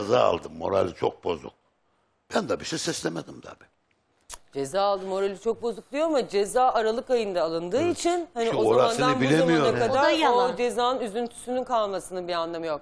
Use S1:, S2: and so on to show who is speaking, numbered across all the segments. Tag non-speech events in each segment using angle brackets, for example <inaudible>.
S1: ceza aldım. Morali çok bozuk. Ben de bir şey seslemedim tabii.
S2: Ceza aldı morali çok bozuk diyor ama ceza Aralık ayında alındığı için hani
S1: İşte
S2: o
S1: orasını
S2: zamandan bu
S1: bilemiyorum.
S2: zamana
S1: O
S2: kadar
S3: da
S2: o,
S3: yalan.
S2: cezanın üzüntüsünün kalmasının bir anlamı yok.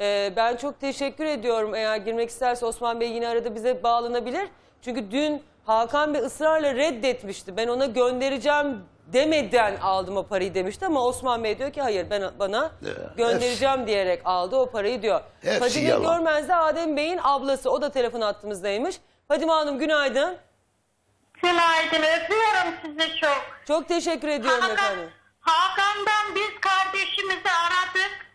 S2: Ee, ben çok teşekkür ediyorum. Eğer girmek isterse Osman Bey yine arada bize bağlanabilir. Çünkü dün Hakan Bey ısrarla reddetmişti. Ben ona göndereceğim demeden aldım o parayı demişti ama Osman Bey diyor ki hayır ben bana göndereceğim diyerek aldı o parayı diyor.
S1: Hepsi
S2: Fadime
S1: yalan.
S2: Görmez de Adem Bey'in ablası o da telefon attığımızdaymış. Fadime Hanım günaydın.
S4: Günaydın, öpüyorum sizi çok.
S2: Çok teşekkür ediyorum
S4: Hakan,
S2: efendim.
S4: Hakan'dan biz kardeşimizi aradık.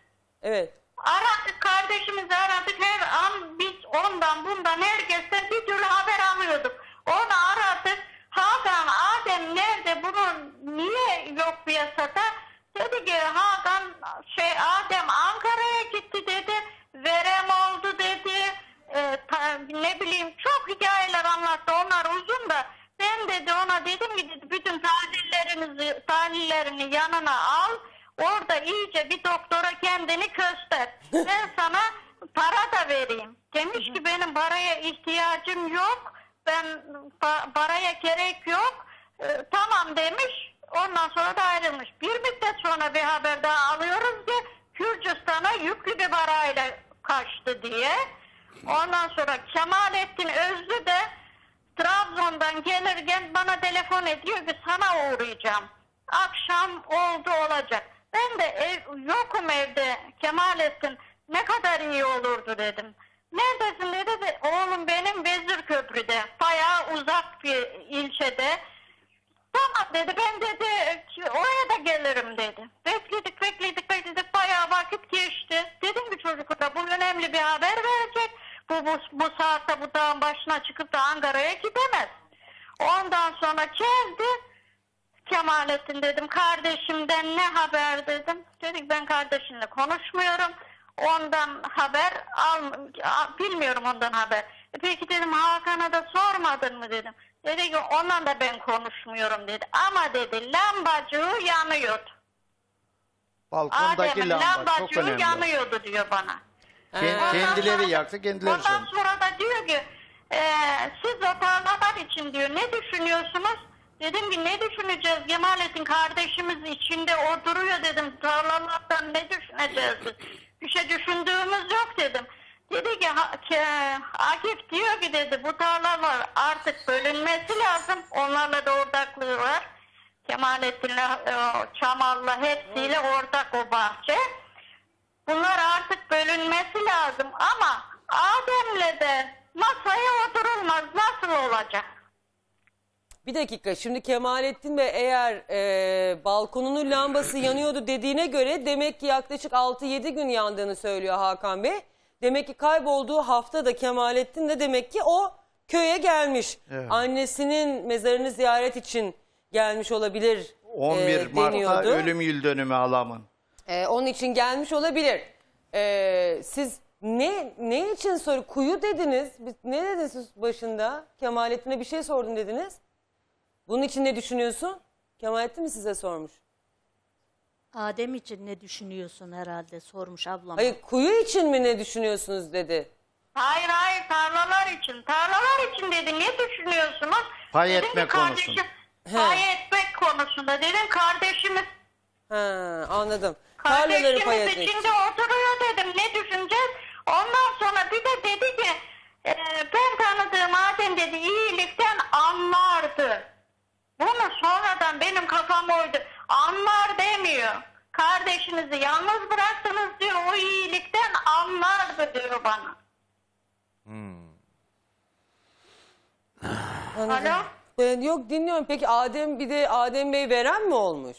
S2: Evet.
S4: Aradık, kardeşimizi aradık. Her an biz ondan bundan herkesten bir türlü haber alıyorduk. Onu aradık. Hakan, Adem nerede? Bunun niye yok piyasada? Dedi ki Hakan, şey Adem Ankara'ya gitti dedi. Verem oldu dedi. Ee, ta- ne bileyim çok hikayeler anlattı. Onlar uzun da. Ben dedi ona dedim ki dedi, bütün tahlillerinizi, tahlillerini yanına al. Orada iyice bir doktora kendini göster. Ben sana para da vereyim. Demiş ki benim paraya ihtiyacım yok. Ben pa- paraya gerek yok. Ee, tamam demiş. Ondan sonra da ayrılmış. Bir müddet sonra bir haber daha alıyoruz ki Gürcistan'a yüklü bir parayla kaçtı diye. Ondan sonra Kemalettin Özlü de Trabzon'dan gelirken bana telefon ediyor ki sana uğrayacağım. Akşam oldu olacak. Ben de ev, yokum evde Kemalettin ne kadar iyi olurdu dedim. Neredesin dedi de oğlum benim Vezir Köprü'de bayağı uzak bir ilçede. Tamam dedi ben dedi ki oraya da gelirim dedi. Bekledik bekledik bekledik bayağı vakit geçti. Dedim ki çocuklara bu önemli bir haber verecek. Bu, bu, bu saatte bu dağın başına çıkıp da Ankara'ya gidemez. Ondan sonra geldi. Kemalettin dedim kardeşimden ne haber dedim. Dedik ben kardeşimle konuşmuyorum. Ondan haber al, bilmiyorum ondan haber. E Peki dedim Hakan'a da sormadın mı dedim. Dedi ki ondan da ben konuşmuyorum dedi. Ama dedi lambacığı yanıyordu.
S5: Balkondaki
S4: Adem'in
S5: lamba çok
S4: lambacığı
S5: önemli.
S4: yanıyordu diyor bana.
S5: Ke- kendileri yaktı, kendileri
S4: Ondan
S5: söndü.
S4: sonra da diyor ki "Ee, siz o tarlalar için diyor ne düşünüyorsunuz? Dedim ki ne düşüneceğiz? Cemalettin kardeşimiz içinde oturuyor dedim. Tarlalardan ne düşüneceğiz? Bir şey düşündüğümüz yok dedim. Dedi ki, Akif diyor ki dedi bu tarlalar artık bölünmesi lazım. Onlarla da ortaklığı var. Kemalettin'le, e, Çamal'la hepsiyle ortak o bahçe. Bunlar artık bölünmesi lazım ama Adem'le de masaya oturulmaz. Nasıl olacak?
S2: Bir dakika şimdi Kemalettin Bey eğer e, balkonunun lambası yanıyordu dediğine göre demek ki yaklaşık 6-7 gün yandığını söylüyor Hakan Bey. Demek ki kaybolduğu hafta da Kemalettin de demek ki o köye gelmiş.
S5: Evet.
S2: Annesinin mezarını ziyaret için gelmiş olabilir
S5: 11
S2: e,
S5: Mart'ta
S2: deniyordu.
S5: ölüm yıl dönümü halamın.
S2: Ee, onun için gelmiş olabilir. Ee, siz ne ne için soru kuyu dediniz? Ne dediniz başında? Kemalettin'e bir şey sordum dediniz. Bunun için ne düşünüyorsun? Kemalettin mi size sormuş?
S3: Adem için ne düşünüyorsun herhalde sormuş ablam.
S2: Hayır kuyu için mi ne düşünüyorsunuz dedi.
S4: Hayır hayır tarlalar için. Tarlalar için dedi. Ne düşünüyorsunuz?
S5: Pay
S4: Dedim
S5: etme
S4: ki, kardeşim,
S2: He.
S4: Pay etmek konusunda. Dedim kardeşimiz
S2: Ha, anladım. Tarlaları pay
S4: Kardeşimiz
S2: etmek.
S4: içinde oturuyor dedim. Ne düşüneceğiz? Ondan sonra bir de dedi ki e, ben tanıdığım Adem dedi iyilikten anlardı. Bunu sonradan benim kafam oydu. Anlar demiyor. Kardeşinizi yalnız bıraktınız diyor. O iyilikten anlardı diyor bana.
S2: Anladım.
S4: Alo?
S2: Yok dinliyorum. Peki Adem bir de Adem Bey veren mi olmuş?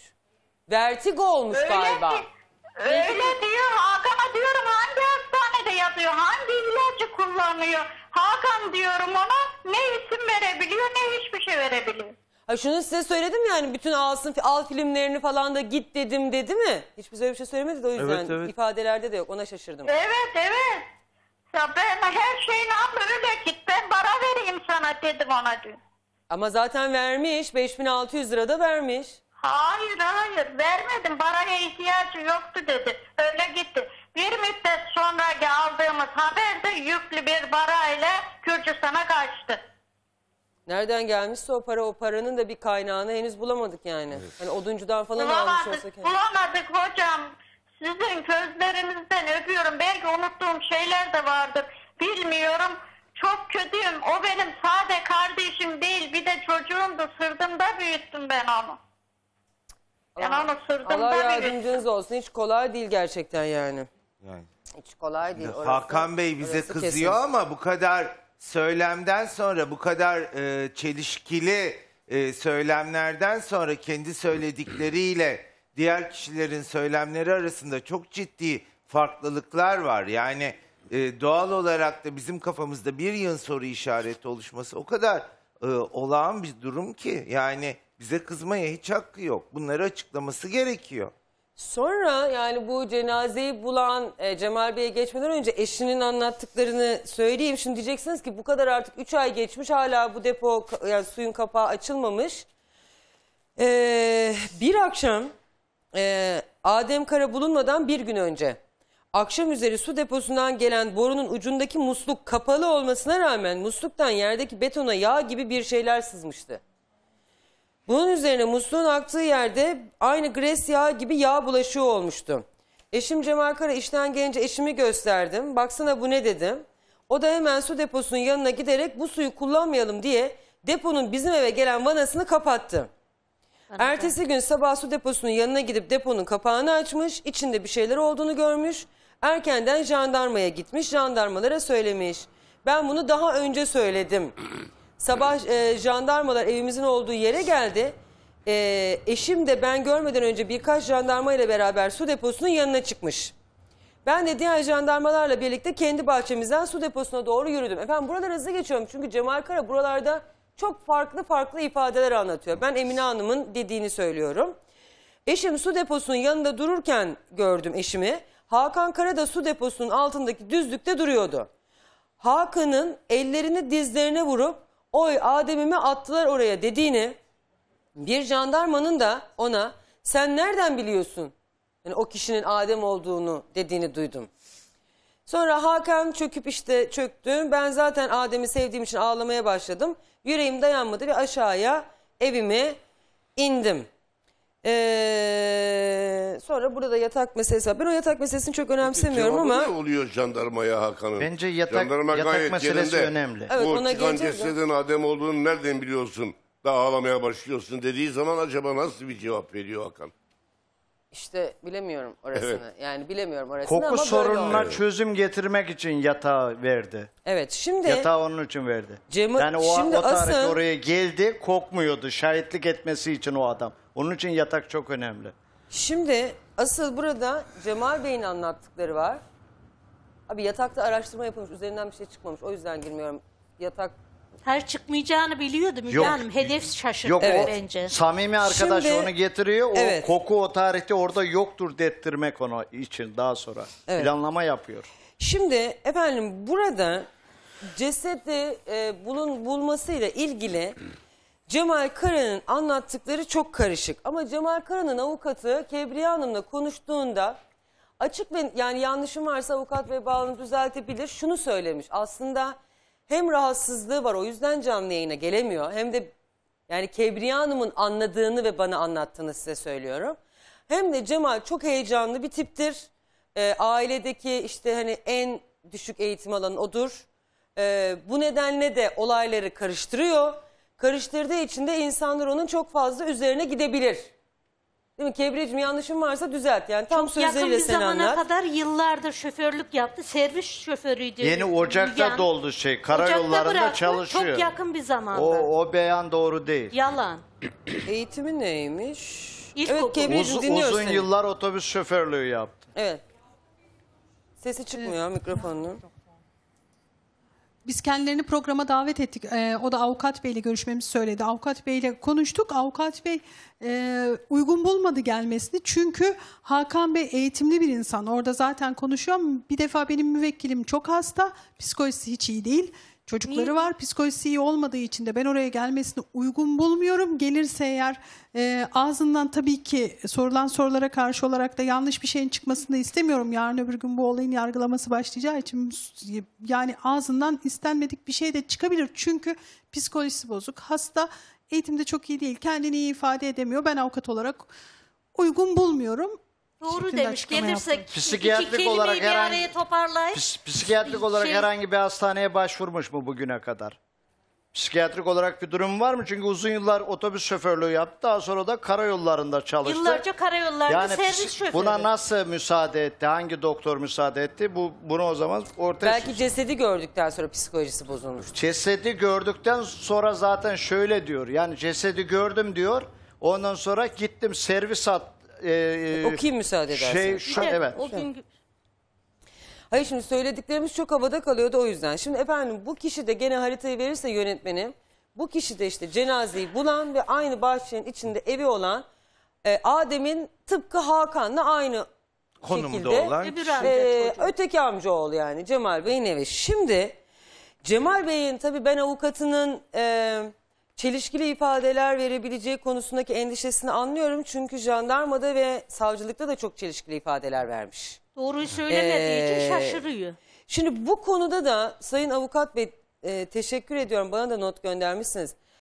S2: Vertigo olmuş
S4: Öyle
S2: galiba.
S4: ki- Öyle diyor. Hakan'a diyorum hangi hastanede yatıyor? Hangi ilacı kullanıyor? Hakan diyorum ona ne isim verebiliyor ne hiçbir şey verebiliyor.
S2: Ha şunu size söyledim yani bütün alsın al filmlerini falan da git dedim dedi mi? Hiçbir öyle bir şey söylemedi de o yüzden
S5: Evet, evet.
S2: ifadelerde de yok ona şaşırdım.
S4: Evet evet. Ya ben her şeyini al öyle git ben para vereyim sana dedim ona diyor.
S2: Ama zaten vermiş 5600 lira da vermiş.
S4: Hayır hayır vermedim paraya ihtiyacı yoktu dedi. Öyle gitti. Bir müddet sonraki aldığımız haberde yüklü bir parayla Gürcistan'a kaçtı.
S2: Nereden gelmişse o para o paranın da bir kaynağını henüz bulamadık yani. Hani oduncudan falan almış
S4: Bulamadık,
S2: olsak.
S4: bulamadık hocam. Sizin gözlerinizden öpüyorum. Belki unuttuğum şeyler de vardır. Bilmiyorum. Çok kötüyüm. O benim sade kardeşim değil. Bir de çocuğumdu. Sırtımda büyüttüm ben onu. Ben onu sırtımda
S2: Allah
S4: büyüttüm.
S2: yardımcınız olsun. Hiç kolay değil gerçekten yani.
S6: Yani.
S2: Hiç kolay değil. orası.
S6: Hakan Bey bize kızıyor
S2: kesin.
S6: ama bu kadar söylemden sonra bu kadar e, çelişkili e, söylemlerden sonra kendi söyledikleriyle diğer kişilerin söylemleri arasında çok ciddi farklılıklar var. Yani e, doğal olarak da bizim kafamızda bir yıl soru işareti oluşması o kadar e, olağan bir durum ki yani bize kızmaya hiç hakkı yok. Bunları açıklaması gerekiyor.
S2: Sonra yani bu cenazeyi bulan e, Cemal Bey'e geçmeden önce eşinin anlattıklarını söyleyeyim. Şimdi diyeceksiniz ki bu kadar artık 3 ay geçmiş hala bu depo yani suyun kapağı açılmamış. Ee, bir akşam e, Adem Kara bulunmadan bir gün önce akşam üzeri su deposundan gelen borunun ucundaki musluk kapalı olmasına rağmen musluktan yerdeki betona yağ gibi bir şeyler sızmıştı. Bunun üzerine musluğun aktığı yerde aynı gres yağı gibi yağ bulaşığı olmuştu. Eşim Cemal Kara işten gelince eşimi gösterdim. Baksana bu ne dedim. O da hemen su deposunun yanına giderek bu suyu kullanmayalım diye deponun bizim eve gelen vanasını kapattı. Ertesi gün sabah su deposunun yanına gidip deponun kapağını açmış, içinde bir şeyler olduğunu görmüş. Erkenden jandarmaya gitmiş, jandarmalara söylemiş. Ben bunu daha önce söyledim. Sabah e, jandarmalar evimizin olduğu yere geldi. E, eşim de ben görmeden önce birkaç jandarma ile beraber su deposunun yanına çıkmış. Ben de diğer jandarmalarla birlikte kendi bahçemizden su deposuna doğru yürüdüm. Efendim buralar hızlı geçiyorum çünkü Cemal Kara buralarda çok farklı farklı ifadeler anlatıyor. Ben Emine Hanım'ın dediğini söylüyorum. Eşim su deposunun yanında dururken gördüm eşimi. Hakan Kara da su deposunun altındaki düzlükte duruyordu. Hakan'ın ellerini dizlerine vurup oy Adem'imi attılar oraya dediğini bir jandarmanın da ona sen nereden biliyorsun yani o kişinin Adem olduğunu dediğini duydum. Sonra Hakan çöküp işte çöktü. Ben zaten Adem'i sevdiğim için ağlamaya başladım. Yüreğim dayanmadı ve aşağıya evime indim. Ee, sonra burada yatak meselesi var. Ben o yatak meselesini çok önemsemiyorum
S1: Cevabı
S2: ama
S1: ne oluyor jandarmaya Hakan'ın?
S5: Bence yatak-
S1: Jandarma
S5: yatak
S1: gayet
S5: meselesi
S1: yerinde.
S5: önemli.
S2: Evet,
S1: Bu
S2: ona
S1: çıkan
S2: geleceğiz
S1: Adem olduğunu nereden biliyorsun? Da ağlamaya başlıyorsun dediği zaman acaba nasıl bir cevap veriyor Hakan?
S2: işte bilemiyorum orasını.
S1: Evet.
S2: Yani bilemiyorum orasını ama
S5: Koku
S2: böyle
S5: sorununa
S2: oldu.
S5: çözüm getirmek için yatağı verdi.
S2: Evet şimdi
S5: Yatağı onun için verdi.
S2: Cem-
S5: yani o,
S2: şimdi
S5: o tarihte
S2: asıl-
S5: oraya geldi kokmuyordu. Şahitlik etmesi için o adam. Onun için yatak çok önemli.
S2: Şimdi asıl burada Cemal Bey'in anlattıkları var. Abi yatakta araştırma yapılmış. Üzerinden bir şey çıkmamış. O yüzden girmiyorum. Yatak
S3: Her çıkmayacağını biliyordu Müge
S5: Yok.
S3: Hanım. Hedef şaşırttı
S5: Yok o
S3: bence.
S5: samimi arkadaş
S2: Şimdi-
S5: onu getiriyor. O
S2: Evet.
S5: koku o tarihte orada yoktur dettirmek ona için daha sonra.
S2: Evet.
S5: Planlama yapıyor.
S2: Şimdi efendim burada cesedi e, bulun bulmasıyla ilgili Cemal Kara'nın anlattıkları çok karışık. Ama Cemal Kara'nın avukatı Kebriye Hanım'la konuştuğunda açık ve yani yanlışım varsa avukat ve bağını düzeltebilir. Şunu söylemiş aslında hem rahatsızlığı var o yüzden canlı yayına gelemiyor hem de yani Kebriye Hanım'ın anladığını ve bana anlattığını size söylüyorum. Hem de Cemal çok heyecanlı bir tiptir. Ee, ailedeki işte hani en düşük eğitim alanı odur. Ee, bu nedenle de olayları karıştırıyor. Karıştırdığı için de insanlar onun çok fazla üzerine gidebilir. Değil mi? Kebriyeciğim yanlışım varsa düzelt. Yani tam
S3: Çok yakın
S2: sözleriyle
S3: bir
S2: sen
S3: zamana
S2: anlat.
S3: kadar yıllardır şoförlük yaptı. Servis şoförüydü.
S5: Yeni
S3: Müge
S5: Ocak'ta
S3: Hanım.
S5: doldu şey.
S3: Ocakta
S5: Karayollarında
S3: bıraktı.
S5: çalışıyor.
S3: Çok yakın bir zamanda.
S5: O, o beyan doğru değil.
S3: Yalan. <clears throat>
S2: Eğitimi neymiş?
S3: İlkokul.
S2: Evet
S5: Uz-
S2: dinliyoruz
S5: uzun
S2: seni.
S5: yıllar otobüs şoförlüğü yaptı.
S2: Evet. Sesi çıkmıyor mikrofonun.
S7: Biz kendilerini programa davet ettik. Ee, o da avukat beyle görüşmemizi söyledi. Avukat beyle konuştuk. Avukat bey e, uygun bulmadı gelmesini. Çünkü Hakan Bey eğitimli bir insan. Orada zaten konuşuyor bir defa benim müvekkilim çok hasta. Psikolojisi hiç iyi değil. Çocukları var. Psikolojisi iyi olmadığı için de ben oraya gelmesini uygun bulmuyorum. Gelirse eğer e, ağzından tabii ki sorulan sorulara karşı olarak da yanlış bir şeyin çıkmasını da istemiyorum. Yarın öbür gün bu olayın yargılaması başlayacağı için yani ağzından istenmedik bir şey de çıkabilir. Çünkü psikolojisi bozuk. Hasta eğitimde çok iyi değil. Kendini iyi ifade edemiyor. Ben avukat olarak uygun bulmuyorum.
S3: Doğru
S7: Şeklinde
S3: demiş.
S7: açıklama
S3: Gelirsek
S7: yaptım.
S3: iki
S5: Psikiyatrik
S3: kelimeyi
S5: olarak
S3: bir
S5: herhangi-
S3: araya toparlayıp
S5: Pis- psikiyatrik olarak
S3: şey-
S5: herhangi bir hastaneye başvurmuş mu bugüne kadar? Psikiyatrik olarak bir durum var mı? Çünkü uzun yıllar otobüs şoförlüğü yaptı. Daha sonra da karayollarında çalıştı.
S3: yıllarca karayollarda
S5: yani
S3: servis
S5: psi-
S3: şoförü.
S5: buna nasıl müsaade etti? Hangi doktor müsaade etti? Bu bunu o zaman ortaya
S2: Belki cesedi gördükten sonra psikolojisi bozulmuştu.
S5: Cesedi gördükten sonra zaten şöyle diyor. Yani cesedi gördüm diyor. Ondan sonra gittim servis at. E,
S2: Okuyayım müsaade edersen.
S5: Şey, şu, evet.
S3: O gün
S2: Hayır şimdi söylediklerimiz çok havada kalıyordu o yüzden. Şimdi efendim bu kişi de gene haritayı verirse yönetmenim. Bu kişi de işte cenazeyi bulan ve aynı bahçenin içinde evi olan e, Adem'in tıpkı Hakan'la aynı
S6: Konumda
S2: şekilde
S6: olan
S3: öbür
S6: kişi.
S3: amca
S2: e,
S3: çocuğu.
S2: öteki amcaoğlu yani Cemal Bey'in evi. Şimdi Cemal Bey'in tabii ben avukatının e, çelişkili ifadeler verebileceği konusundaki endişesini anlıyorum. Çünkü jandarmada ve savcılıkta da çok çelişkili ifadeler vermiş.
S3: doğruyu söylemediği
S2: Ee,
S3: için şaşırıyor.
S2: Şimdi bu konuda da Sayın Avukat Bey e, teşekkür ediyorum. Bana da not göndermişsiniz.